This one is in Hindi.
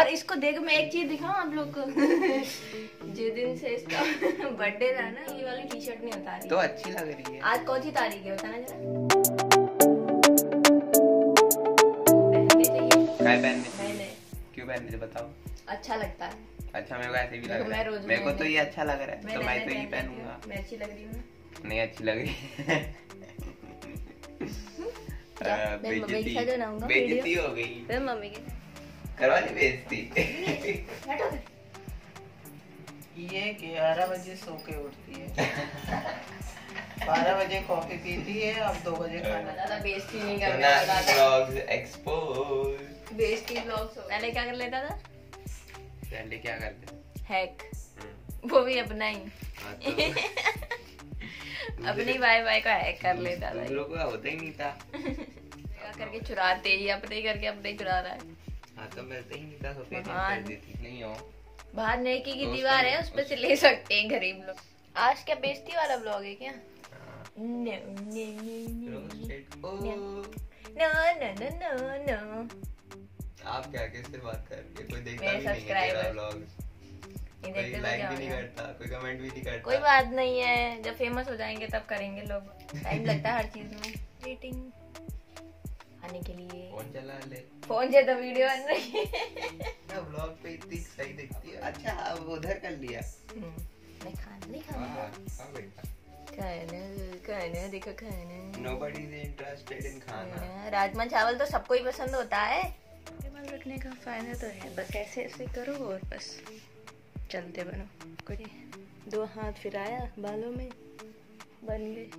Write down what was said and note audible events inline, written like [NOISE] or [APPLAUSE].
देखो मैं एक चीज़ दिखाऊँ आप लोग को? [LAUGHS] जिस दिन से इसका [LAUGHS] बर्थडे था ना ये वाली टी शर्ट नहीं उतारी। तो अच्छी लग रही है। आज कौन सी तारीख है बताना जरा। पहनने चाहिए। काय पहनने मैंने क्यों पहनने से बताओ। अच्छा लगता है। अच्छा मेरे को ऐसे भी लग रहा है। मेरे को तो ये अच्छा लग रहा है तो मैं तो ये पहनूँगा। मैं अच्छी लग रही हूँ नहीं अच्छी लग रही है। [LAUGHS] बेइज्जती हो गई। फिर मम्मी के करवा ली बेइज्जती। ये ग्यारह बजे सो के उठती है। बारह बजे कॉफ़ी पीती है अब दो बजे खाना ज़्यादा बेइज्जती नहीं था। ब्लॉग्स एक्सपोज बेइज्जती ब्लॉग्स पहले क्या कर लेता था? पहले क्या करते? हैक हम्म, वो भी अपना ही। हाँ, तो। अपनी बाय बाय का हैक कर लेता था। दूसरों को होता ही नहीं था। करके चुराते ही अपने ही करके अपने ही चुरा रहा है। हाँ तो तो। कर देती नहीं हो। बाहर नेकी की तो दीवार है उस पर से ले सकते हैं गरीब लोग। आज क्या बेइज्जती वाला ब्लॉग है क्या? नो नो नो नो आप क्या किससे बात कर रही है? कोई देखता भी नहीं है। तेरा ब्लॉग कोई देखते तो लाइक क्या भी नहीं करता कोई कमेंट भी नहीं करता। कोई बात नहीं है जब फ़ेमस हो जाएँगे तब करेंगे लोग। टाइम लगता है हर चीज़ में। वेटिंग आने के लिए। फ़ोन चला ले। फ़ोन से तो वीडियो बन रही है। ना ब्लॉग पे इतनी सही दिखती है। अच्छा अब उधर कर लिया। हम्म, मैं खाना नहीं खाऊँगा हाँ बेटा। खाना खाना देखो खाना नोबडी इज़ इंटरेस्टेड इन खाना। खाना। राजमा चावल तो सबको ही पसंद होता है। रखने का फ़ायदा तो है। बस ऐसे ऐसे करो और बस। चलते बनो। कुछ दो हाथ फिराया बालों में। बन गए।